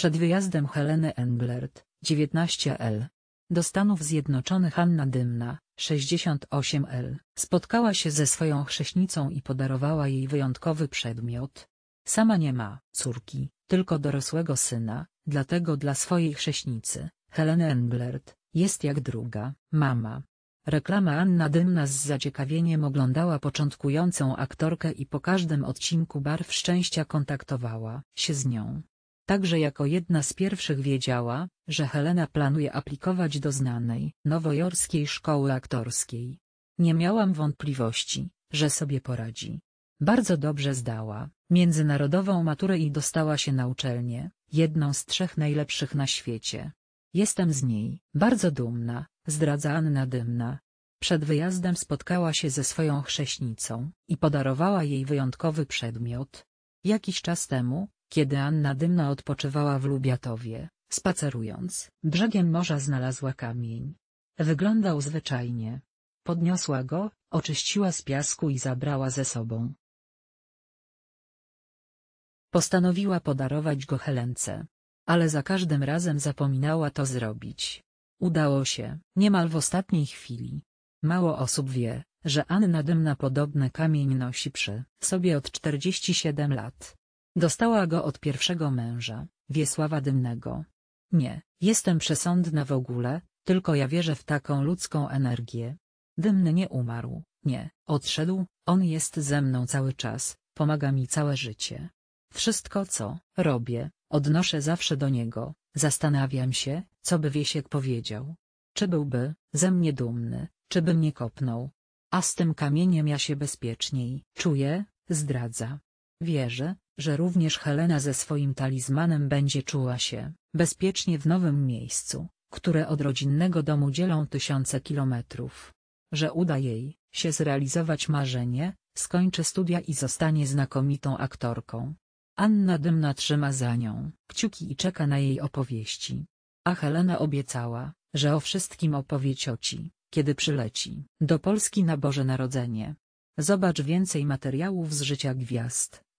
Przed wyjazdem Heleny Englert, 19L. Do Stanów Zjednoczonych Anna Dymna, 68L. Spotkała się ze swoją chrześnicą i podarowała jej wyjątkowy przedmiot. Sama nie ma córki, tylko dorosłego syna, dlatego dla swojej chrześnicy, Heleny Englert, jest jak druga, mama. Reklama Anna Dymna z zaciekawieniem oglądała początkującą aktorkę i po każdym odcinku Barw Szczęścia kontaktowała się z nią. Także jako jedna z pierwszych wiedziała, że Helena planuje aplikować do znanej, nowojorskiej szkoły aktorskiej. Nie miałam wątpliwości, że sobie poradzi. Bardzo dobrze zdała międzynarodową maturę i dostała się na uczelnię, jedną z trzech najlepszych na świecie. Jestem z niej bardzo dumna, zdradza Anna Dymna. Przed wyjazdem spotkała się ze swoją chrześnicą i podarowała jej wyjątkowy przedmiot. Jakiś czas temu, kiedy Anna Dymna odpoczywała w Lubiatowie, spacerując, brzegiem morza znalazła kamień. Wyglądał zwyczajnie. Podniosła go, oczyściła z piasku i zabrała ze sobą. Postanowiła podarować go Helence. Ale za każdym razem zapominała to zrobić. Udało się, niemal w ostatniej chwili. Mało osób wie, że Anna Dymna podobny kamień nosi przy sobie od 47 lat. Dostała go od pierwszego męża, Wiesława Dymnego. Nie, jestem przesądna w ogóle, tylko ja wierzę w taką ludzką energię. Dymny nie umarł, nie, odszedł, on jest ze mną cały czas, pomaga mi całe życie. Wszystko co robię, odnoszę zawsze do niego, zastanawiam się, co by Wiesiek powiedział. Czy byłby ze mnie dumny, czy by mnie kopnął. A z tym kamieniem ja się bezpieczniej czuję, zdradza. Wierzę, że również Helena ze swoim talizmanem będzie czuła się bezpiecznie w nowym miejscu, które od rodzinnego domu dzielą tysiące kilometrów. Że uda jej się zrealizować marzenie, skończy studia i zostanie znakomitą aktorką. Anna Dymna trzyma za nią kciuki i czeka na jej opowieści. A Helena obiecała, że o wszystkim opowie cioci, kiedy przyleci do Polski na Boże Narodzenie. Zobacz więcej materiałów z życia gwiazd.